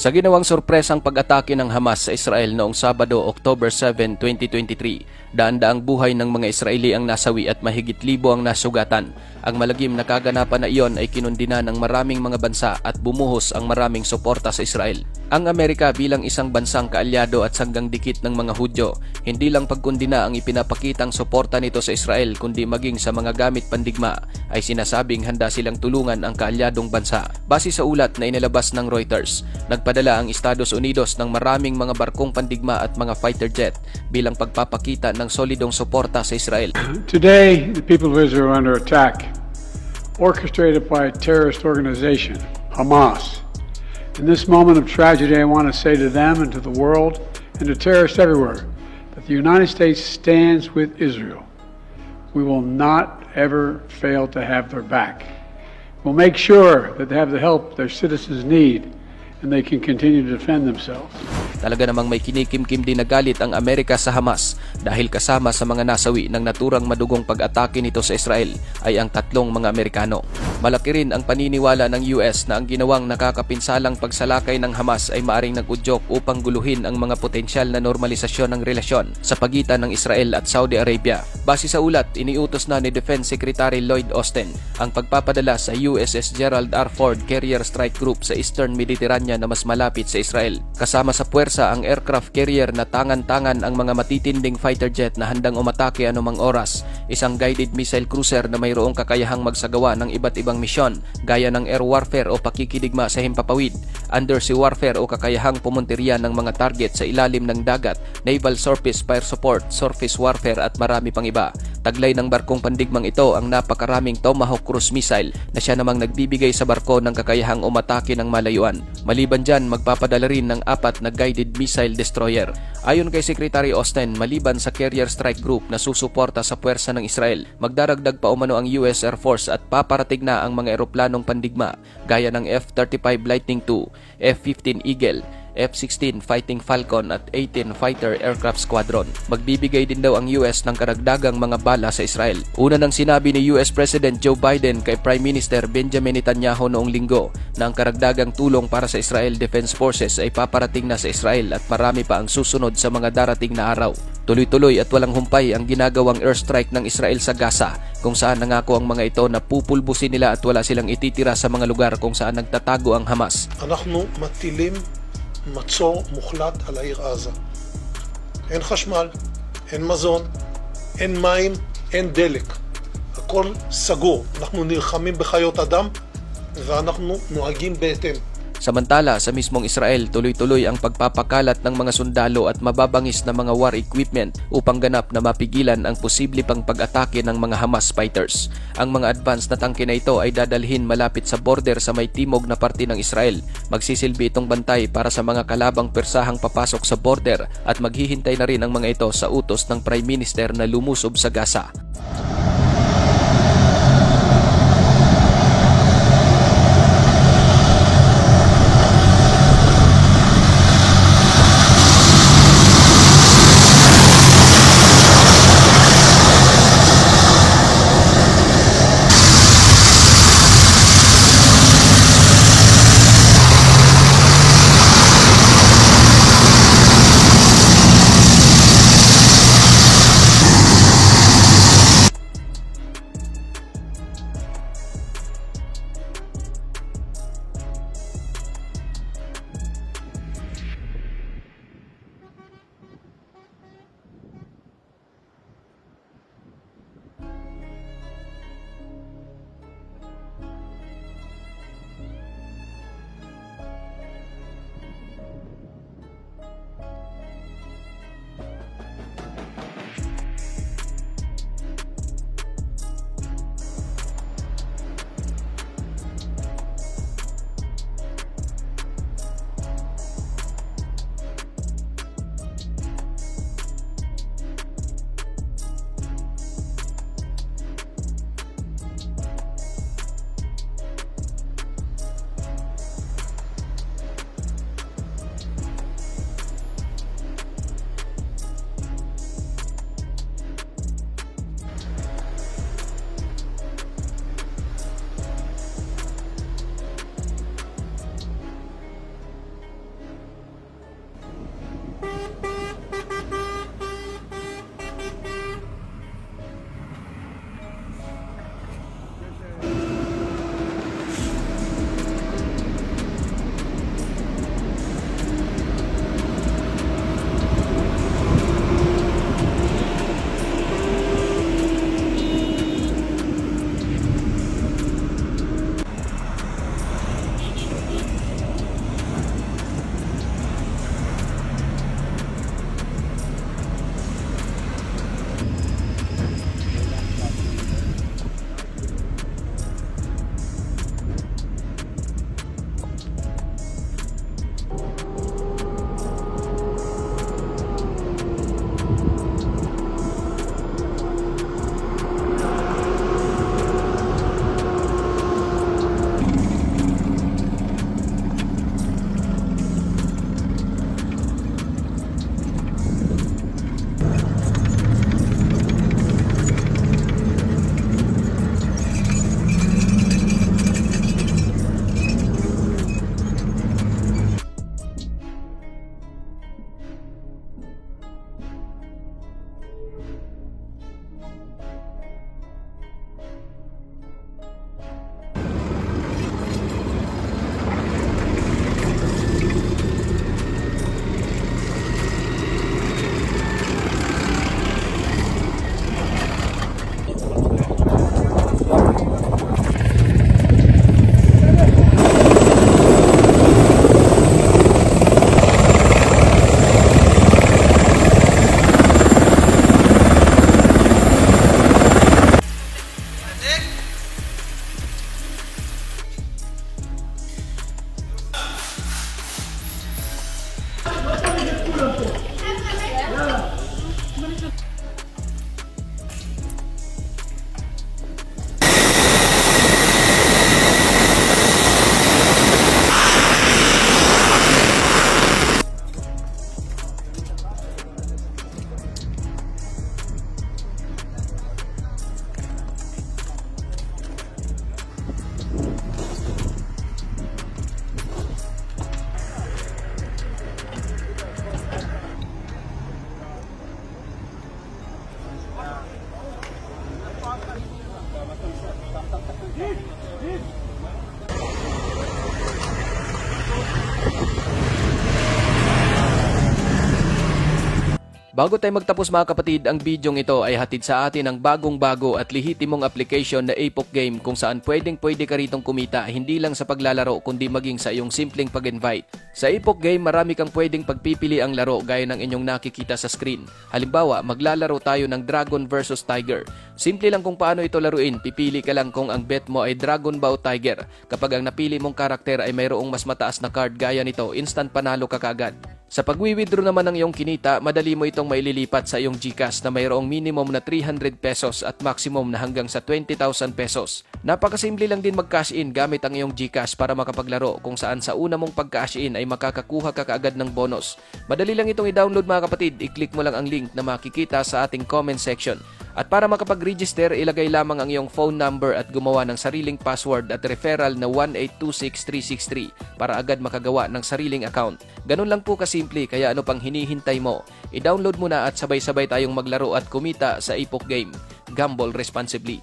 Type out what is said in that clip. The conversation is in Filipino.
Sa ginawang sorpresang pag-atake ng Hamas sa Israel noong Sabado, October 7, 2023, daan-daang buhay ng mga Israeli ang nasawi at mahigit libo ang nasugatan. Ang malagim na kaganapan na iyon ay kinundina ng maraming mga bansa at bumuhos ang maraming suporta sa Israel. Ang Amerika bilang isang bansang kaalyado at sanggang dikit ng mga Hudyo, hindi lang pagkundina ang ipinapakitang suporta nito sa Israel kundi maging sa mga gamit pandigma ay sinasabing handa silang tulungan ang kaalyadong bansa. Base sa ulat na inilabas ng Reuters, nagpadala ang Estados Unidos ng maraming mga barkong pandigma at mga fighter jet bilang pagpapakita ng solidong suporta sa Israel. Today, the people of Israel are under attack, orchestrated by a terrorist organization, Hamas. In this moment of tragedy, I want to say to them and to the world and to terrorists everywhere that the United States stands with Israel. We will not ever fail to have their back. We'll make sure that they have the help their citizens need and they can continue to defend themselves. Talaga namang may kinikimkim din na galit ang Amerika sa Hamas dahil kasama sa mga nasawi ng naturang madugong pag-atake nito sa Israel ay ang tatlong mga Amerikano. Malaki rin ang paniniwala ng US na ang ginawang nakakapinsalang pagsalakay ng Hamas ay maaring nag-udyok upang guluhin ang mga potensyal na normalisasyon ng relasyon sa pagitan ng Israel at Saudi Arabia. Base sa ulat, iniutos na ni Defense Secretary Lloyd Austin ang pagpapadala sa USS Gerald R. Ford Carrier Strike Group sa Eastern Mediterranean na mas malapit sa Israel. Kasama sa puwersa ang aircraft carrier na tangan-tangan ang mga matitinding fighter jet na handang umatake anumang oras, isang guided missile cruiser na mayroong kakayahang magsagawa ng iba't ibang misyon gaya ng air warfare o pakikidigma sa himpapawid, undersea warfare o kakayahang pumunteriya ng mga target sa ilalim ng dagat, naval surface fire support, surface warfare at marami pang iba. Taglay ng barkong pandigmang ito ang napakaraming Tomahawk cruise missile na siya namang nagbibigay sa barko ng kakayahang umatake ng malayuan. Maliban dyan, magpapadala rin ng apat na guided missile destroyer. Ayon kay Secretary Austin, maliban sa carrier strike group na susuporta sa puwersa ng Israel, magdaragdag pa umano ang US Air Force at paparating na ang mga eroplanong pandigma gaya ng F-35 Lightning II, F-15 Eagle, F-16 Fighting Falcon at 18 Fighter Aircraft Squadron. Magbibigay din daw ang US ng karagdagang mga bala sa Israel. Una nang sinabi ni US President Joe Biden kay Prime Minister Benjamin Netanyahu noong linggo na ang karagdagang tulong para sa Israel Defense Forces ay paparating na sa Israel at marami pa ang susunod sa mga darating na araw. Tuloy-tuloy at walang humpay ang ginagawang airstrike ng Israel sa Gaza kung saan nangako ang mga ito na pupulbusin nila at wala silang ititira sa mga lugar kung saan nagtatago ang Hamas. מצור מוחלט על העיר עזה. אין חשמל, אין מזון, אין מים, אין דלק. הכל סגור. אנחנו נלחמים בחיות אדם ואנחנו נוהגים בהתאם. Samantala, sa mismong Israel, tuloy-tuloy ang pagpapakalat ng mga sundalo at mababangis na mga war equipment upang ganap na mapigilan ang posible pang pag-atake ng mga Hamas fighters. Ang mga advanced na tangke na ito ay dadalhin malapit sa border sa may timog na parte ng Israel. Magsisilbi itong bantay para sa mga kalabang persahang papasok sa border at maghihintay na rin ang mga ito sa utos ng Prime Minister na lumusob sa Gaza. Bago tayo magtapos mga kapatid, ang bidyong ito ay hatid sa atin ng bagong-bago at lihitimong application na Epoch Game kung saan pwedeng pwede ka ritong kumita hindi lang sa paglalaro kundi maging sa iyong simpleng pag-invite. Sa Epoch Game, marami kang pwedeng pagpipili ang laro gaya ng inyong nakikita sa screen. Halimbawa, maglalaro tayo ng Dragon versus Tiger. Simple lang kung paano ito laruin, pipili ka lang kung ang bet mo ay Dragon ba o Tiger. Kapag ang napili mong karakter ay mayroong mas mataas na card gaya nito, instant panalo ka kaagad. Sa pagwi-withdraw naman ng iyong kinita, madali mo itong maililipat sa iyong GCash na mayroong minimum na 300 pesos at maximum na hanggang sa 20,000 pesos. Napakasimple lang din mag-cash in gamit ang iyong GCash para makapaglaro kung saan sa una mong pag-cash in ay makakakuha ka kaagad ng bonus. Madali lang itong i-download mga kapatid, i-click mo lang ang link na makikita sa ating comment section. At para makapag-register, ilagay lamang ang iyong phone number at gumawa ng sariling password at referral na 1826363 para agad makagawa ng sariling account. Ganun lang po kasimple, kaya ano pang hinihintay mo? I-download mo na at sabay-sabay tayong maglaro at kumita sa Epoch Game. Gamble responsibly.